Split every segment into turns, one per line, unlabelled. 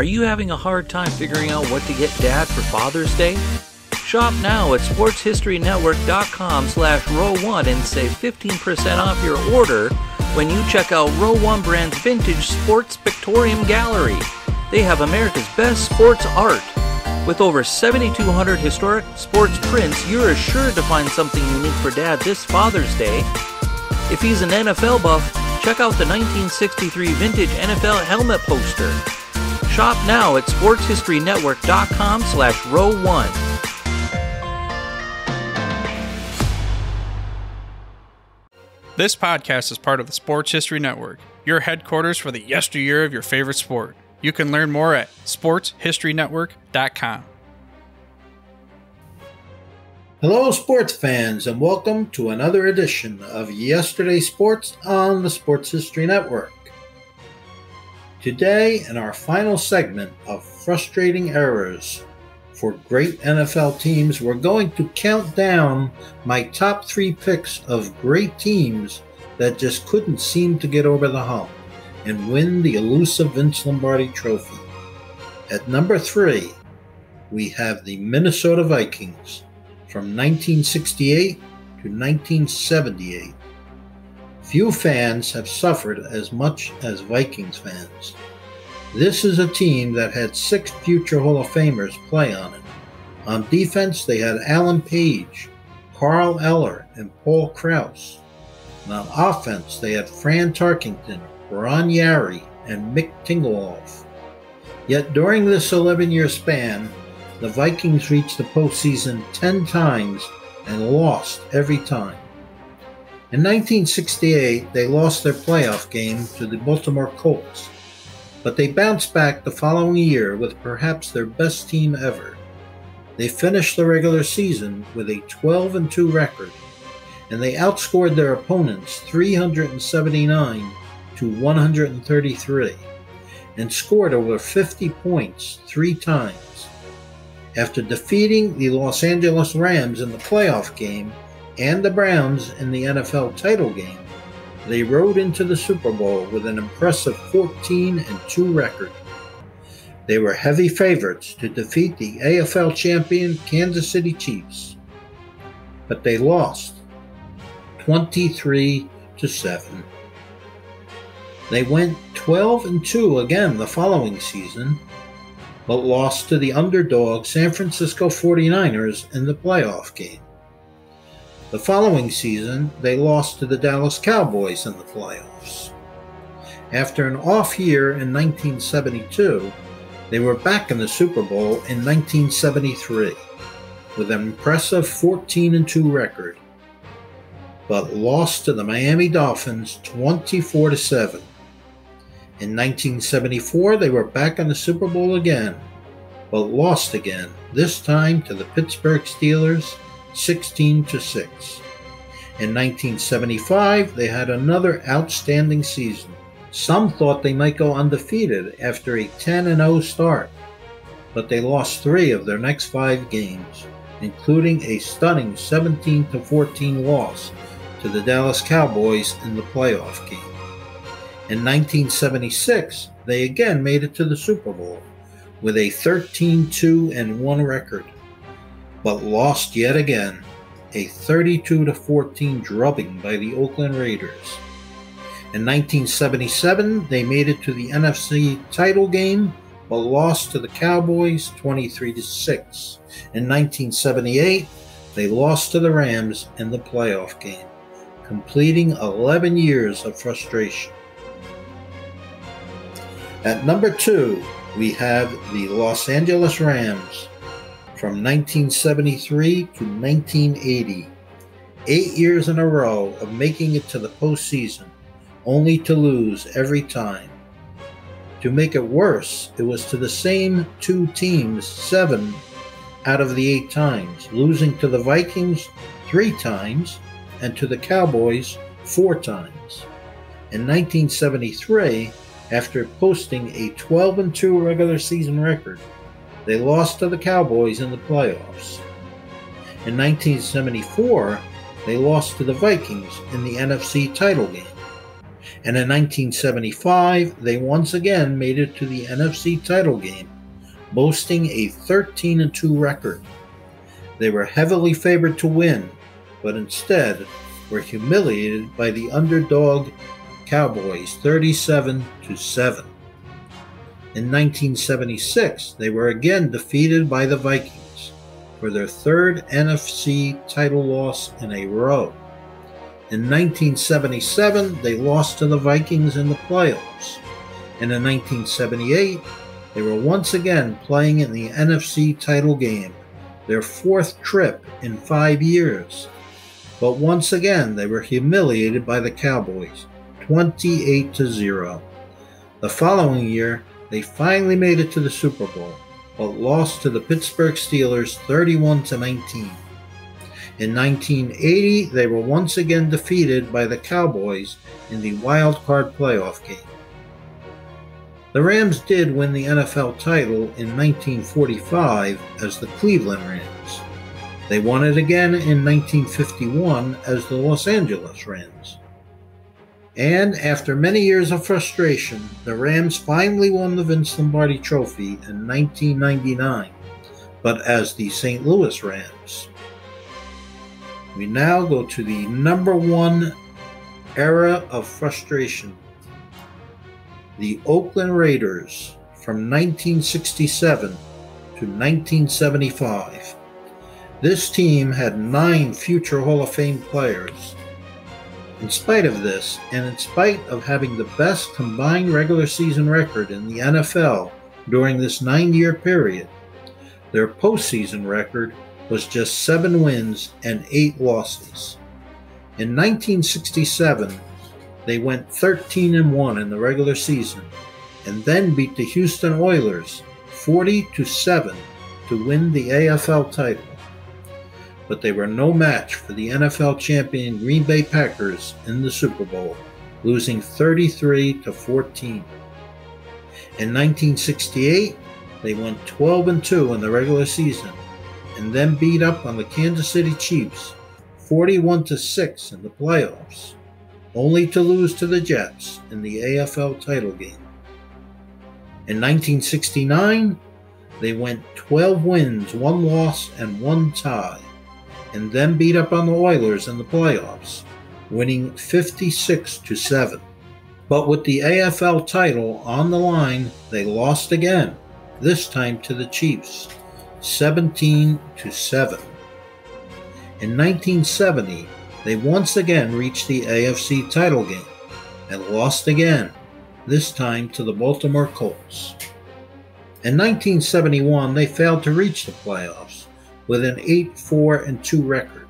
Are you having a hard time figuring out what to get dad for Father's Day? Shop now at sportshistorynetwork.com slash row one and save 15% off your order when you check out Row One Brand's vintage sports pictorium gallery. They have America's best sports art. With over 7,200 historic sports prints, you're assured to find something unique for dad this Father's Day. If he's an NFL buff, check out the 1963 vintage NFL helmet poster. Shop now at sportshistorynetwork.com slash row one.
This podcast is part of the Sports History Network, your headquarters for the yesteryear of your favorite sport. You can learn more at sportshistorynetwork.com.
Hello, sports fans, and welcome to another edition of Yesterday Sports on the Sports History Network. Today, in our final segment of frustrating errors for great NFL teams, we're going to count down my top three picks of great teams that just couldn't seem to get over the hump and win the elusive Vince Lombardi trophy. At number three, we have the Minnesota Vikings from 1968 to 1978. Few fans have suffered as much as Vikings fans. This is a team that had six future Hall of Famers play on it. On defense, they had Alan Page, Carl Eller, and Paul Krause. And on offense, they had Fran Tarkenton, Ron Yary, and Mick Tingelhoff. Yet during this 11 year span, the Vikings reached the postseason 10 times and lost every time. In 1968, they lost their playoff game to the Baltimore Colts, but they bounced back the following year with perhaps their best team ever. They finished the regular season with a 12 2 record, and they outscored their opponents 379 to 133 and scored over 50 points three times. After defeating the Los Angeles Rams in the playoff game and the Browns in the NFL title game, they rode into the Super Bowl with an impressive 14 and 2 record. They were heavy favorites to defeat the AFL champion Kansas City Chiefs, but they lost 23 to 7. They went 12 and 2 again the following season but lost to the underdog San Francisco 49ers in the playoff game. The following season, they lost to the Dallas Cowboys in the playoffs. After an off year in 1972, they were back in the Super Bowl in 1973 with an impressive 14 2 record, but lost to the Miami Dolphins 24 7 in 1974, they were back in the Super Bowl again, but lost again, this time to the Pittsburgh Steelers 16 to 6. In 1975, they had another outstanding season. Some thought they might go undefeated after a 10 0 start, but they lost 3 of their next 5 games, including a stunning 17 14 loss to the Dallas Cowboys in the playoff game. In 1976, they again made it to the Super Bowl with a 13 2 and 1 record, but lost yet again, a 32 14 drubbing by the Oakland Raiders. In 1977, they made it to the NFC title game, but lost to the Cowboys 23 6. In 1978, they lost to the Rams in the playoff game, completing 11 years of frustration. At number two, we have the Los Angeles Rams from 1973 to 1980. Eight years in a row of making it to the postseason, only to lose every time. To make it worse, it was to the same two teams seven out of the eight times, losing to the Vikings three times and to the Cowboys four times. In 1973, after posting a 12 2 regular season record. They lost to the Cowboys in the playoffs. In 1974, they lost to the Vikings in the NFC title game. And in 1975, they once again made it to the NFC title game, boasting a 13 2 record. They were heavily favored to win, but instead were humiliated by the underdog Cowboys 37 7. In 1976, they were again defeated by the Vikings for their third NFC title loss in a row. In 1977, they lost to the Vikings in the playoffs. And in 1978, they were once again playing in the NFC title game, their fourth trip in five years. But once again, they were humiliated by the Cowboys, 28 to 0. The following year, they finally made it to the Super Bowl, but lost to the Pittsburgh Steelers 31 to 19. In 1980, they were once again defeated by the Cowboys in the wild card playoff game. The Rams did win the NFL title in 1945 as the Cleveland Rams. They won it again in 1951 as the Los Angeles Rams. And after many years of frustration, the Rams finally won the Vince Lombardi Trophy in 1999, but as the St. Louis Rams. We now go to the number one era of frustration the Oakland Raiders from 1967 to 1975. This team had nine future Hall of Fame players in spite of this, and in spite of having the best combined regular season record in the NFL during this nine year period, their postseason record was just seven wins and eight losses. In 1967, they went 13 and 1 in the regular season and then beat the Houston Oilers 40 to 7 to win the AFL title but they were no match for the NFL champion Green Bay Packers in the Super Bowl, losing 33 to 14. In 1968, they went 12 and 2 in the regular season and then beat up on the Kansas City Chiefs 41 to 6 in the playoffs, only to lose to the Jets in the AFL title game. In 1969, they went 12 wins, 1 loss, and 1 tie and then beat up on the Oilers in the playoffs, winning 56 to 7. But with the AFL title on the line, they lost again, this time to the Chiefs, 17 to 7. In 1970, they once again reached the AFC title game and lost again, this time to the Baltimore Colts. In 1971, they failed to reach the playoffs with an 8 4 and 2 record.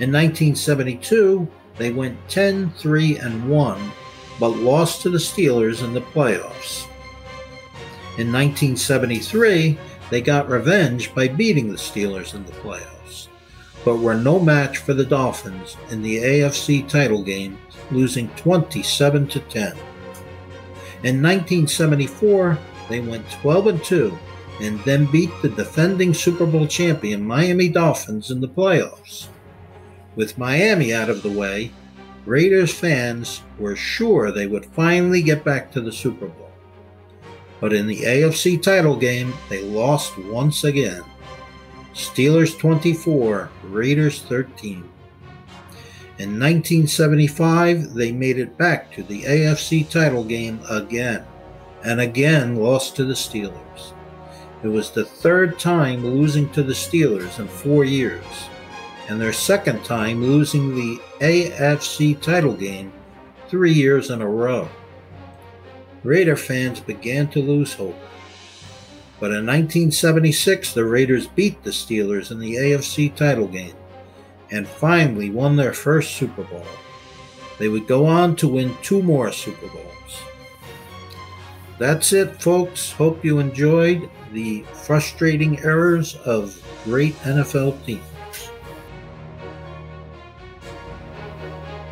In 1972, they went 10 3 and 1, but lost to the Steelers in the playoffs. In 1973, they got revenge by beating the Steelers in the playoffs, but were no match for the Dolphins in the AFC title game, losing 27 10. In 1974, they went 12 and 2 and then beat the defending Super Bowl champion Miami Dolphins in the playoffs. With Miami out of the way, Raiders fans were sure they would finally get back to the Super Bowl. But in the AFC title game, they lost once again. Steelers 24, Raiders 13. In 1975, they made it back to the AFC title game again, and again lost to the Steelers. It was the third time losing to the Steelers in four years, and their second time losing the AFC title game three years in a row. Raider fans began to lose hope. But in 1976, the Raiders beat the Steelers in the AFC title game and finally won their first Super Bowl. They would go on to win two more Super Bowls. That's it, folks. Hope you enjoyed the frustrating errors of great NFL teams.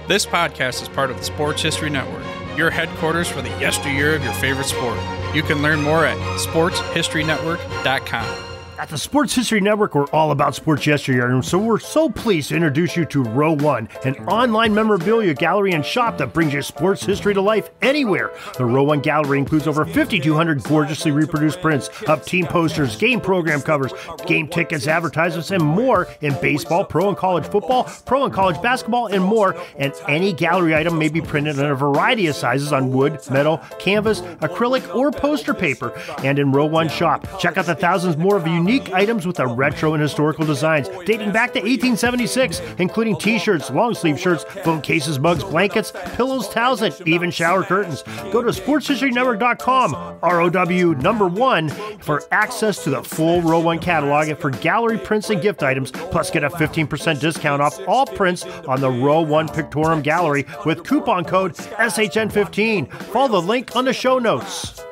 This podcast is part of the Sports History Network, your headquarters for the yesteryear of your favorite sport. You can learn more at sportshistorynetwork.com.
At the Sports History Network, we're all about sports yesteryear, and so we're so pleased to introduce you to Row One, an online memorabilia gallery and shop that brings your sports history to life anywhere. The Row One gallery includes over 5,200 gorgeously reproduced prints of team posters, game program covers, game tickets, advertisements, and more in baseball, pro and college football, pro and college basketball, and more. And any gallery item may be printed in a variety of sizes on wood, metal, canvas, acrylic, or poster paper. And in Row One shop, check out the thousands more of unique unique items with a retro and historical designs dating back to 1876, including t shirts, long sleeve shirts, phone cases, mugs, blankets, pillows, towels, and even shower curtains. Go to sportshistorynetwork.com, ROW number one, for access to the full Row 1 catalog and for gallery prints and gift items. Plus, get a 15% discount off all prints on the Row 1 Pictorium Gallery with coupon code SHN15. Follow the link on the show notes.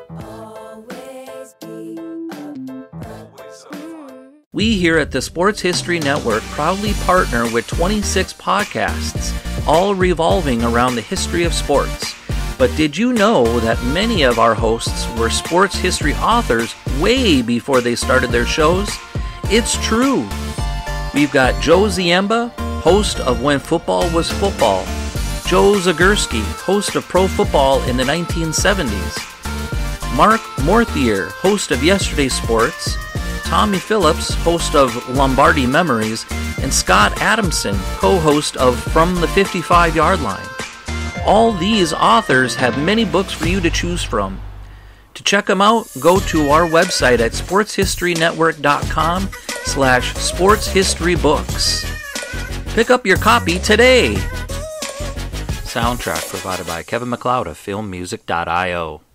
We here at the Sports History Network proudly partner with 26 podcasts, all revolving around the history of sports. But did you know that many of our hosts were sports history authors way before they started their shows? It's true. We've got Joe Ziemba, host of When Football Was Football, Joe Zagorski, host of Pro Football in the 1970s, Mark Morthier, host of Yesterday's Sports, Tommy Phillips, host of Lombardi Memories, and Scott Adamson, co host of From the 55 Yard Line. All these authors have many books for you to choose from. To check them out, go to our website at sportshistorynetwork.com slash sportshistorybooks. Pick up your copy today! Soundtrack provided by Kevin MacLeod of filmmusic.io.